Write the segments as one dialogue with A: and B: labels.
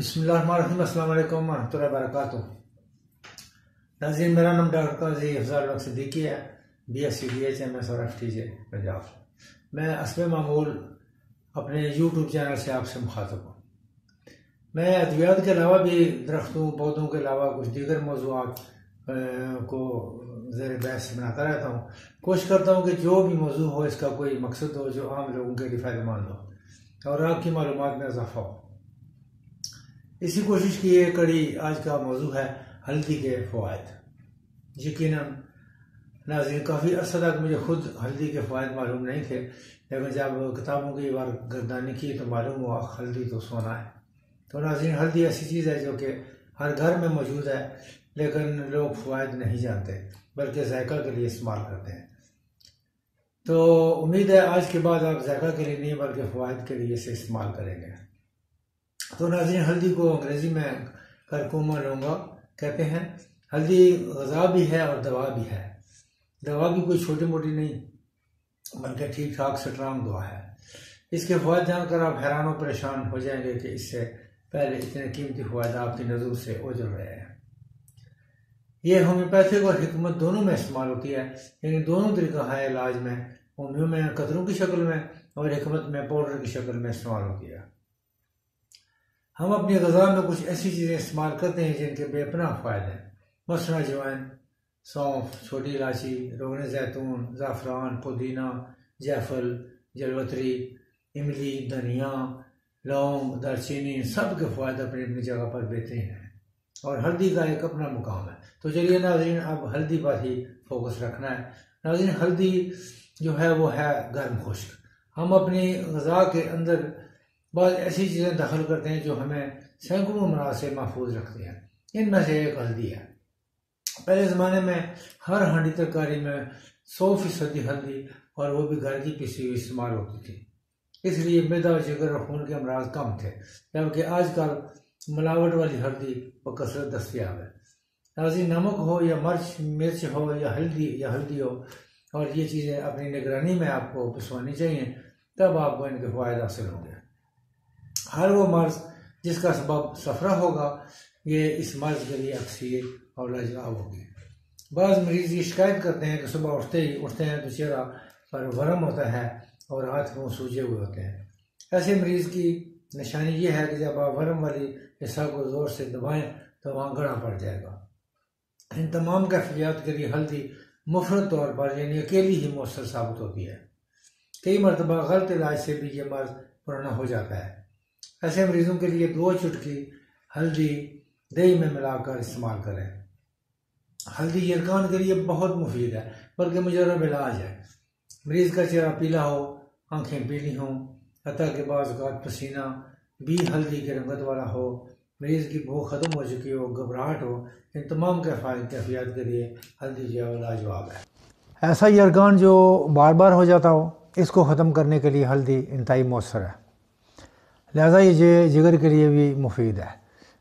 A: बिस्मिल्लाम वरहमल वरक नाजीन मेरा नाम डॉक्टर काजी अफजाल सिद्दीकी है B S C D H M S और एफ़ टी जे पंजाब मैं असब मामूल अपने यूट्यूब चैनल से आपसे मुखातब हूँ। मैं अद्वियात के अलावा भी दरख्तों, पौधों के अलावा कुछ दीगर मौजूद को जेर बहस बनाता रहता हूँ। कोशिश करता हूँ कि जो भी मौजू हो, इसका कोई मकसद हो, जो आम लोगों के लिए फ़ायदेमंद हो। और आपकी मालूम में इजाफा हो। इसी कोशिश की ये कड़ी आज का मौजू है हल्दी के फ़वाद यकीन नाजिन काफ़ी अर्सा तक मुझे खुद हल्दी के फ़वाद मालूम नहीं थे, लेकिन जब किताबों की बार गर्दानी की तो मालूम हुआ हल्दी तो सोना है। तो नाजिन हल्दी ऐसी चीज़ है जो कि हर घर में मौजूद है, लेकिन लोग फ़वाद नहीं जानते, बल्कि जायका के लिए इस्तेमाल करते हैं। तो उम्मीद है आज के बाद आप जायका के लिए नहीं, बल्कि फ़वाद के लिए इसे इस्तेमाल करेंगे। तो नाजिन हल्दी को अंग्रेज़ी में करकुमा लूँगा कहते हैं। हल्दी गज़ा भी है और दवा भी है। दवा भी कोई छोटी मोटी नहीं, बल्कि ठीक ठाक स्ट्रांग दवा है। इसके फ़ायदे जानकर आप हैरान और परेशान हो जाएँगे कि इससे पहले इतने कीमती फ़ायदे आपकी नज़र से उजल रहे हैं। ये होम्योपैथिक और हमत दोनों में इस्तेमाल होती है, लेकिन दोनों तरीका है इलाज में होम्यो में कतरों की शक्ल में और हमत में पाउडर की शक्ल में इस्तेमाल होती है। हम अपनी गज़ा में कुछ ऐसी चीज़ें इस्तेमाल करते हैं जिनके बेपना फ़ायदे हैं। मसला सौंफ, छोटी इलायची, रोगन जैतून, ज़ाफ़रान, पुदीना, जैफल, जलवतरी, इमली, धनिया, लौंग, दालचीनी सब के फ़ायदे अपनी अपनी जगह पर बेहतरीन हैं और हल्दी का एक अपना मुकाम है। तो चलिए नाजरीन, अब हल्दी पर ही फोकस रखना है। नाजरीन, हल्दी जो है वो है गर्म खुश्क। हम अपनी गज़ा के अंदर बाद ऐसी चीज़ें दखल करते हैं जो हमें सैकड़ों मराज से महफूज रखते हैं। इनमें से एक हल्दी है। पहले ज़माने में हर हांडी तरकारी में सौ फ़ीसदी हल्दी और वो भी घर की पिसी हुई इस्तेमाल होती थी। इसलिए मैदा जिगर और खून के अमराज कम थे, जबकि आजकल मिलावट वाली हल्दी व कसरत दस्तियाब है। नाजी नमक हो या मर्च, मिर्च हो या हल्दी या हल्दी हो, और ये चीज़ें अपनी निगरानी में आपको पिसवानी चाहिए, तब आपको इनके फ़ायदे हासिल होंगे। हर वो मर्ज जिसका सबब सफरा होगा, ये इस मर्ज के लिए अक्सर और लाजवाब होगी। बाज़ मरीज़ ये शिकायत करते हैं कि सुबह उठते ही, उठते हैं तो चेहरा पर वरम होता है और हाथ मुँह सूजे हुए होते हैं। ऐसे मरीज़ की निशानी ये है कि जब आप वरम वाली हिस्सा को ज़ोर से दबाएँ तो वहाँ गड़ा पड़ जाएगा। इन तमाम कैफियात के लिए हल्दी मुफरत तौर पर यानी अकेली ही मौसर साबित होती है। कई मरतबा गलत इलाज से भी ये मर्ज पुराना हो जाता है। ऐसे मरीजों के लिए दो चुटकी हल्दी दही में मिलाकर इस्तेमाल करें। हल्दी यरकान के लिए बहुत मुफीद है, बल्कि मुजरब इलाज है। मरीज़ का चेहरा पीला हो, आँखें पीली हों, अतः के बाद पसीना भी हल्दी के रंगत वाला हो। मरीज़ की भूख ख़त्म हो चुकी हो, घबराहट हो, इन तमाम कैफियत के लिए हल्दी जो है लाजवाब है।
B: ऐसा यरगान जो बार बार हो जाता हो, इसको ख़त्म करने के लिए हल्दी इंतई मौसर है। लिहाजा ये जिगर के लिए भी मुफीद है।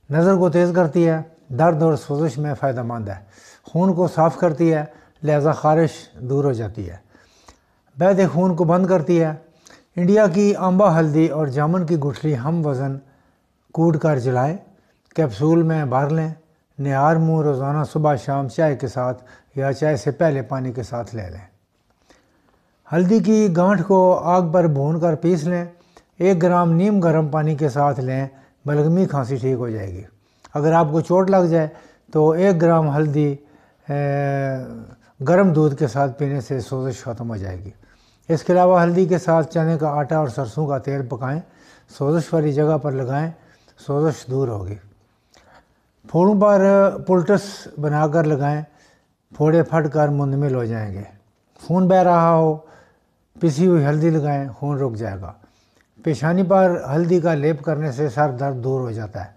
B: नज़र को तेज़ करती है, दर्द और सोजिश में फ़ायदा मंद है। खून को साफ़ करती है, लिहाजा खारिश दूर हो जाती है। बैद खून को बंद करती है। इंडिया की आंबा, हल्दी और जामुन की गुठली हम वज़न कूट कर जलाएँ, कैप्सूल में भर लें, निहार मुँह रोज़ाना सुबह शाम चाय के साथ या चाय से पहले पानी के साथ ले लें। हल्दी की गांठ को आग पर भून कर पीस लें एक ग्राम नीम गर्म पानी के साथ लें, बलगमी खांसी ठीक हो जाएगी। अगर आपको चोट लग जाए तो एक ग्राम हल्दी गर्म दूध के साथ पीने से सोजिश ख़त्म हो जाएगी। इसके अलावा हल्दी के साथ चने का आटा और सरसों का तेल पकाएँ, सोजिश वाली जगह पर लगाएँ, सोजिश दूर होगी। फोड़ों पर पुलटस बनाकर लगाएँ, फोड़े फट कर मुंदमिल हो जाएँगे। खून बह रहा हो, पिसी हुई हल्दी लगाएँ, खून रुक जाएगा। पेशानी पर हल्दी का लेप करने से सर दर्द दूर हो जाता है।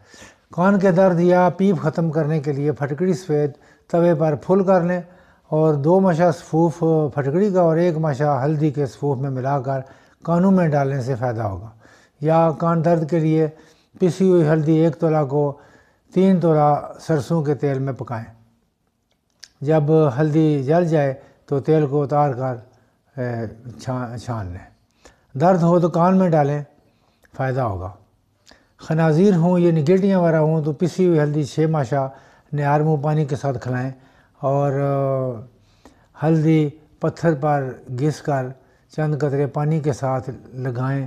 B: कान के दर्द या पीप ख़त्म करने के लिए फटकड़ी सफ़ेद तवे पर फुल कर लें और दो मशा सफूफ फटकड़ी का और एक मशा हल्दी के सफूफ में मिलाकर कानों में डालने से फ़ायदा होगा। या कान दर्द के लिए पिसी हुई हल्दी एक तोला को तीन तोला सरसों के तेल में पकाएँ। जब हल्दी जल जाए तो तेल को उतार कर छान लें। दर्द हो तो कान में डालें, फ़ायदा होगा। खनाजीर हों यानी गिल्टियाँ वगैरह हों तो पिसी हुई हल्दी छः माशा निहार मुँह पानी के साथ खिलाएँ और हल्दी पत्थर पर घिस कर चंद कतरे पानी के साथ लगाएँ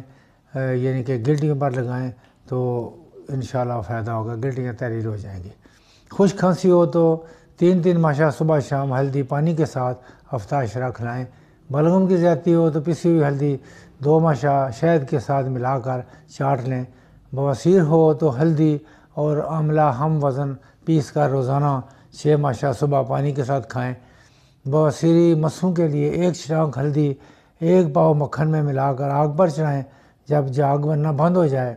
B: यानी कि गिल्टियों पर लगाएँ तो इन फ़ायदा होगा, गिल्टियाँ तहरीर हो जाएँगी। खुश खांसी हो तो तीन तीन माशा सुबह शाम हल्दी पानी के साथ हफ़्ता अशरा खिलाएँ। बलगम की ज़्यादती हो तो पिसी हुई हल्दी दो माशा शहद के साथ मिलाकर चाट लें। बवासीर हो तो हल्दी और आमला हम वज़न पीस कर रोज़ाना छः माशा सुबह पानी के साथ खाएँ। बवासीरी मसों के लिए एक छटाक हल्दी, एक पाव मक्खन में मिलाकर आग पर चढ़ाएँ जब जाग बनना बंद हो जाए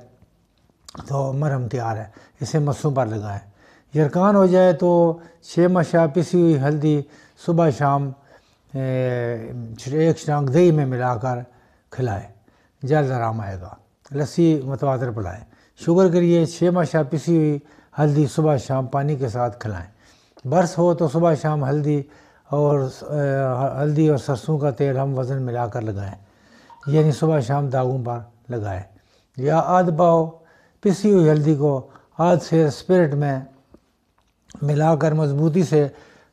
B: तो मरहम तैयार है। इसे मसों पर लगाएँ। यरकान हो जाए तो छः मशा पिसी हुई हल्दी सुबह शाम एक छटांग दही में मिलाकर खिलाए। जल्द आराम आएगा लस्सी मतवादर पिलाएँ। शुगर के लिए छः मशा पिसी हुई, हल्दी सुबह शाम पानी के साथ खिलाएँ। बरस हो तो सुबह शाम हल्दी और हल्दी और सरसों का तेल हम वज़न मिलाकर लगाएँ। यानी सुबह शाम दागों पर लगाएँ। या आध पाव पिसी हुई हल्दी को आध से स्पिरिट में मिलाकर मजबूती से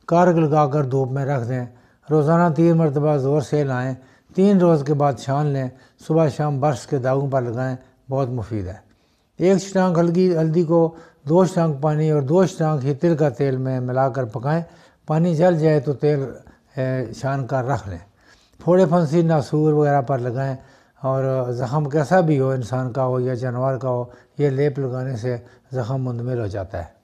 B: कारग लगाकर धूप में रख दें। रोज़ाना तीन मरतबा ज़ोर से लाएँ। तीन रोज़ के बाद छान लें, सुबह शाम बर्फ़ के दागों पर लगाएँ, बहुत मुफीद है। एक शटांग हल्दी हल्दी को दो शटांग पानी और दो शटांग ही तिल का तेल में मिलाकर पकाएँ। पानी जल जाए तो तेल छान कर रख लें। फोड़े फंसी नासूर वगैरह पर लगाएँ और ज़ख़म कैसा भी हो, इंसान का हो या जानवर का हो, ये लेप लगाने से ज़ख़म मुंदमिल हो जाता है।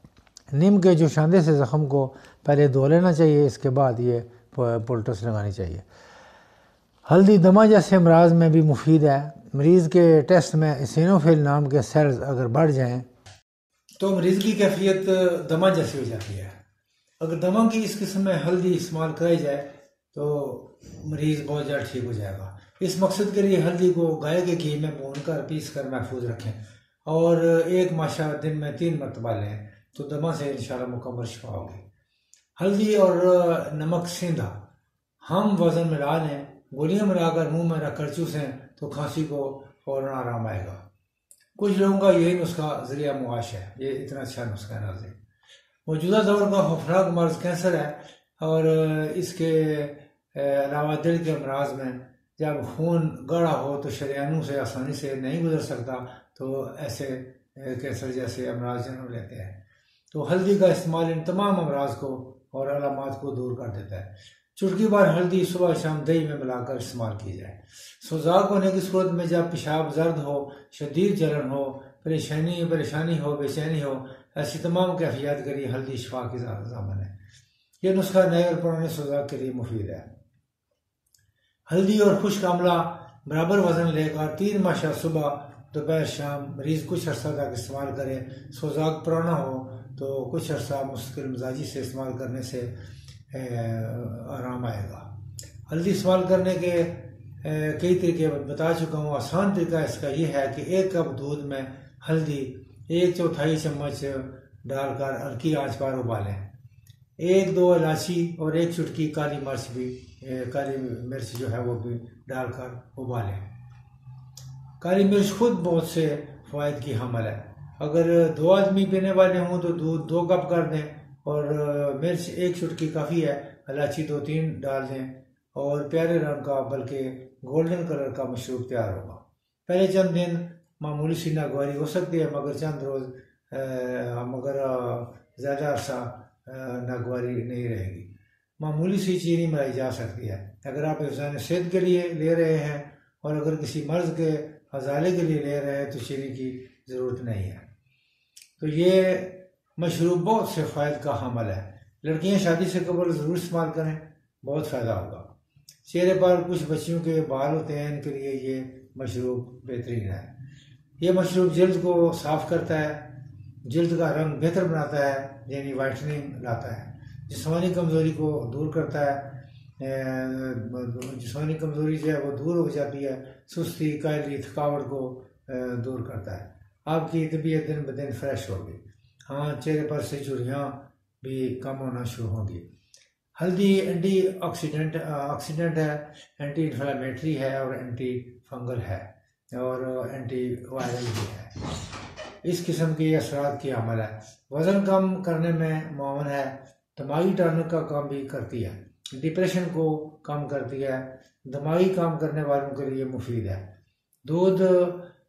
B: नीम के जो शांदे से ज़ख़म को पहले धो लेना चाहिए, इसके बाद ये पोल्टस लगानी चाहिए। हल्दी दमा जैसे अमराज में भी मुफीद है। मरीज़ के टेस्ट में इसिनोफिल नाम के सेल्स अगर बढ़ जाएँ
A: तो मरीज़ की कैफियत दमा जैसी हो जाती है। अगर दमा की इस किस्म में हल्दी इस्तेमाल कराई जाए तो मरीज़ बहुत ज़्यादा ठीक हो जाएगा। इस मकसद के लिए हल्दी को गाय के घी में भून कर, पीस कर महफूज रखें और एक माशा दिन में तीन मरतबा लें तो दमा से इन मुकम्मल शिफा होगी। हल्दी और नमक सेंधा, हम वज़न मिला लें गोलियाँ मिलाकर, मुँह में रखकर चूसें तो खांसी को फ़ौरन आराम आएगा। कुछ लोगों का यही नुस्खा ज़रिया मुआश है। ये इतना अच्छा नुस्खा है नाजिर मौजूदा दौर का खौफनाक मर्ज कैंसर है, और इसके अलावा दिल के अमराज में जब खून गड़ा हो तो शरियानों से आसानी से नहीं गुजर सकता तो ऐसे कैंसर जैसे अमराज जन्म लेते हैं। तो हल्दी का इस्तेमाल इन तमाम अमराज को और अलामत को दूर कर देता है। चुटकी बार हल्दी सुबह शाम दही में मिलाकर इस्तेमाल की जाए। सुजाक होने की सूरत में जब पेशाब जर्द हो, शदीद जलन हो, परेशानी परेशानी हो, बेचैनी हो, ऐसी तमाम कैफियात के लिए हल्दी शफा की जामन है। यह नुस्खा नए और पुराने सुजाक के लिए मुफीद है। हल्दी और खुश्क आमला बराबर वज़न लेकर तीन माशा सुबह, दोपहर, शाम मरीज़ कुछ अर्सा तक इस्तेमाल करें। सोजाक पुराना हो तो कुछ अर्सा मुश्किल मिजाजी से इस्तेमाल करने से आराम आएगा। हल्दी इस्तेमाल करने के कई तरीके बता चुका हूँ। आसान तरीका इसका यह है कि एक कप दूध में हल्दी, एक चौथाई चम्मच डालकर हल्की आँच पर उबालें। एक, दो इलायची और एक चुटकी काली मिर्च भी काली मिर्च जो है वो भी डालकर उबालें। काली मिर्च खुद बहुत से फ़ायद की हमल है। अगर दो आदमी पीने वाले हों तो दूध दो कप कर दें। और मिर्च एक चुटकी काफ़ी है, इलायची दो तीन डाल दें और प्यारे रंग का, बल्कि गोल्डन कलर का मशरूब तैयार होगा। पहले चंद दिन मामूली सी नागवारी हो सकती है, मगर चंद रोज़ मगर ज़्यादा अरसा नागवारी नहीं रहेगी। मामूली सी चीनी मिलाई जा सकती है। अगर आप इंसान सेहत के लिए ले रहे हैं और अगर किसी मर्ज के हजाले के लिए ले रहे हैं तो चीनी की ज़रूरत नहीं है। तो ये मशरूब से फ़ायद का हमल है। लड़कियाँ शादी से कबल ज़रूर इस्तेमाल करें, बहुत फ़ायदा होगा। चेहरे पर कुछ बच्चियों के बाल होते हैं, इनके लिए ये मशरूब बेहतरीन है। ये मशरूब जल्द को साफ़ करता है, जल्द का रंग बेहतर बनाता है, यानी वाइटनिंग लाता है जिसमानी कमज़ोरी को दूर करता है जिसमानी कमज़ोरी जो है वो दूर हो जाती है, सुस्ती कायली थकावट को दूर करता है। आपकी तबीयत दिन ब दिन फ्रेश होगी। हाँ चेहरे पर से झुर्रियाँ भी कम होना शुरू होंगी। हल्दी एंटी ऑक्सीडेंट ऑक्सीडेंट है एंटी इन्फ्लामेटरी है और एंटी फंगल है और एंटी वायरल भी है। इस किस्म के असरात की अमल है। वज़न कम करने में मावन है, दिमागी टर्न का काम भी करती है। डिप्रेशन को कम करती है, दिमागी काम करने वालों के लिए मुफीद है। दूध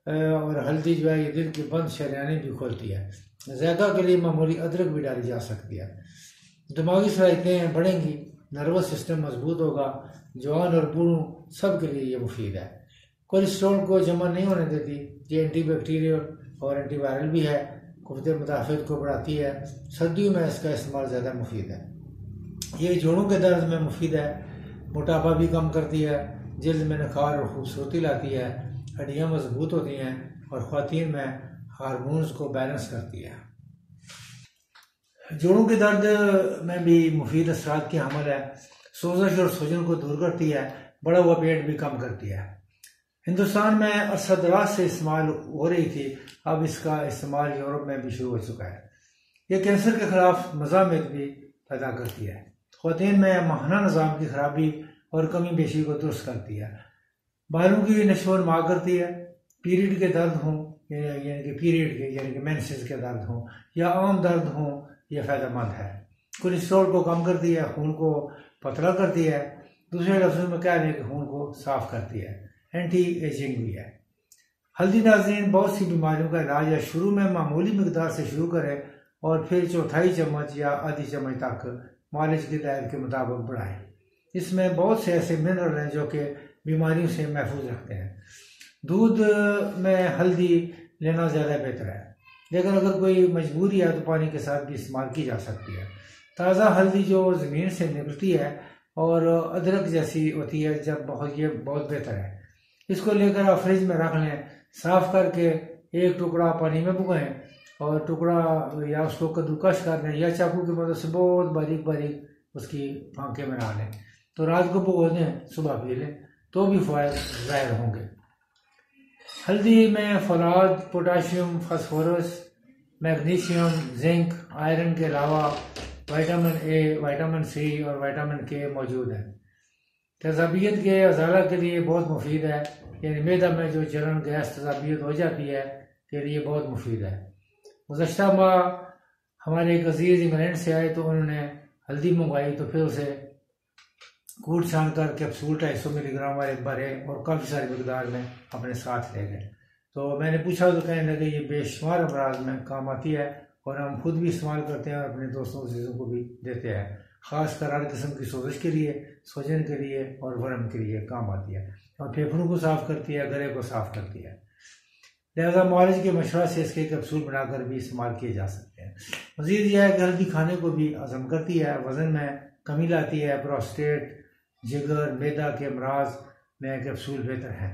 A: और हल्दी जो है ये दिल की बंद शरियानी भी खोलती है। जैका के लिए मामूली अदरक भी डाली जा सकती है। दिमागी सलाहितें बढ़ेंगी। नर्वस सिस्टम मज़बूत होगा। जवान और बूढ़ों सब के लिए ये मुफीद है। कोलेस्ट्रॉल को जमा नहीं होने देती। ये एंटी बैक्टीरियल और एंटीवायरल भी है। कुत मुदाफ़त को बढ़ाती है। सर्दियों में इसका इस्तेमाल ज़्यादा मुफीद है। ये जोड़ों के दर्द में मुफीद है। मोटापा भी कम करती है। जल्द में नखार और खूबसूरती लाती है। हड्डियाँ मज़बूत होती हैं और ख़वान में हारमोन्स को बैलेंस करती है। जोड़ों के दर्द में भी मुफीद असरात की हमल है। सोजश और सोजन को दूर करती है, बड़ा हुआ पेट भी कम करती है। हिंदुस्तान में अरसदराज से इस्तेमाल हो रही थी, अब इसका इस्तेमाल यूरोप में भी शुरू हो चुका है। यह कैंसर के खिलाफ मजामत भी पैदा करती है। खातन में माहाना निज़ाम की खराबी और कमी बेशी को दुरुस्त करती है। बालों की नशो नमा करती है पीरियड के दर्द हों यानी कि पीरियड के, यानी कि मैंसिस के दर्द हों, या आम दर्द हों यह फ़ायदेमंद है। कोलेस्ट्रॉल को कम करती है, खून को पतला करती है, दूसरे लफ्ज़ों में कह रहे हैं कि खून को साफ़ करती है। एंटी एजिंग भी है। हल्दी नाजीन बहुत सी बीमारियों का इलाज या शुरू में मामूली मकदार से शुरू करें और फिर चौथाई चम्मच या आधी चम्मच तक मालिश की दायरे के मुताबिक बढ़ाएँ। इसमें बहुत से ऐसे मिनरल हैं जो कि बीमारियों से महफूज रखते हैं। दूध में हल्दी लेना ज़्यादा बेहतर है। लेकिन अगर कोई मजबूरी है तो पानी के साथ भी इस्तेमाल की जा सकती है। ताज़ा हल्दी जो ज़मीन से निकलती है और अदरक जैसी होती है, जब बहुत, ये बहुत बेहतर है। इसको लेकर आप फ्रिज में रख लें, साफ़ करके एक टुकड़ा पानी में भुगाएँ और टुकड़ा या उसको कद्दूकश कर लें या चाकू की मदद से बहुत बारीक बारीक उसकी फांके में बना लें। तो रात को भुगो दें सुबह पी लें। तो भी फायद ज़ाहिर होंगे हल्दी में फलाद potassium, phosphorus, magnesium, zinc, iron के अलावा विटामिन ए, विटामिन सी और विटामिन के मौजूद हैं। तजाबियत के अजाला के लिए बहुत मुफीद है, यानी मैदा में जो जलन गैस तजाबियत हो जाती है के लिए बहुत मुफीद है। गुजशत माह हमारे एक अज़ीज़ इंग्लैंड से आए तो उन्होंने हल्दी मंगवाई तो फिर उसे कूट छान कर कैप्सूल ढाई सौ मिलीग्राम वाले भरे और काफ़ी सारी मकदार में अपने साथ ले गए। तो मैंने पूछा तो कहने लगे, ये बेशुमार अमराज में काम आती है और हम खुद भी इस्तेमाल करते हैं और अपने दोस्तों चीज़ों को भी देते हैं। ख़ास कर हर किस्म की सोजिश के लिए सोजन के लिए और वरम के लिए काम आती है और फेफड़ों को साफ़ करती है, गले को साफ़ करती है। लिहाजा मालिज के मशरा से इसके कैप्सूल बनाकर भी इस्तेमाल किए जा सकते हैं। मजीद यह है कि हल्दी खाने को भी हजम करती है, वज़न में कमी लाती है, प्रोस्टेट जिगर, मैदा के अमराज में कैप्सूल बेहतर हैं।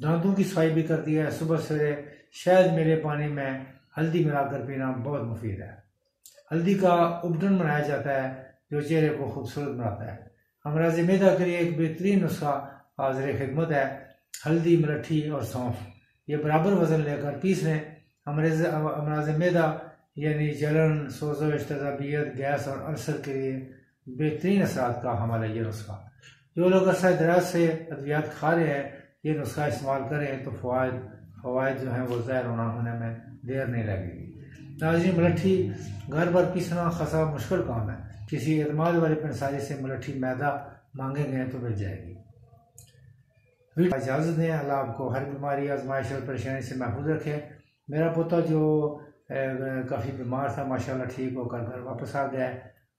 A: दांतों की सफ़ाई भी करती है। सुबह सवेरे शहद मेरे पानी में हल्दी मिलाकर पीना बहुत मुफीद है। हल्दी का उपटन बनाया जाता है, जो चेहरे को खूबसूरत बनाता है। अमराज मैदा के लिए एक बेहतरीन नुस्खा हाजिर खिदमत है। हल्दी, मलठी और सौंफ, ये बराबर वज़न लेकर पीस लें अमराज अमराज मैदा, यानी जलन सोजश तजाबियत गैस और अल्सर के लिए बेहतरीन असरा का हमारा ये नुस्खा। जो लोग अरसा दराज से अद्वियात खा रहे हैं, ये नुस्खा इस्तेमाल करें तो फ़वाद फ़वाद जो हैं वो ज़ाहिर होना होने में देर नहीं लगेगी। नाजी मलठी घर पर पीसना खसा मुश्किल काम है। किसी एतमाद वाले पंसारी से मलठी मैदा मांगे गए तो मिल जाएगी। इजाज़त दें, अल्लाह आपको हर बीमारी, आजमाइश और परेशानी से महफूज रखे। मेरा पोता जो काफ़ी बीमार था, माशाल्लाह ठीक होकर घर वापस आ गया।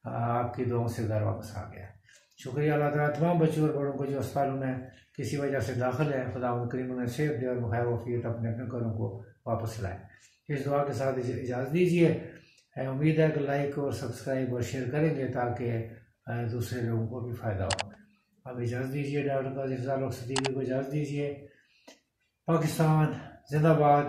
A: आपकी दुआओं से घर वापस आ गया। शुक्रिया अल्लाह तला तमाम बच्चों और बड़ों को जो अस्पतालों में किसी वजह से दाखिल है। खुदा करीम उन्हें सेफ़ दे और खैर वफीत अपने अपने घरों को वापस लाए। इस दुआ के साथ इजाज़त दीजिए। उम्मीद है कि लाइक और सब्सक्राइब और शेयर करेंगे ताकि दूसरे लोगों को भी फ़ायदा हो। अब इजाज़त दीजिए, डॉक्टर काजी सदीकी को इजाज़त दीजिए। पाकिस्तान, जिंदाबाद।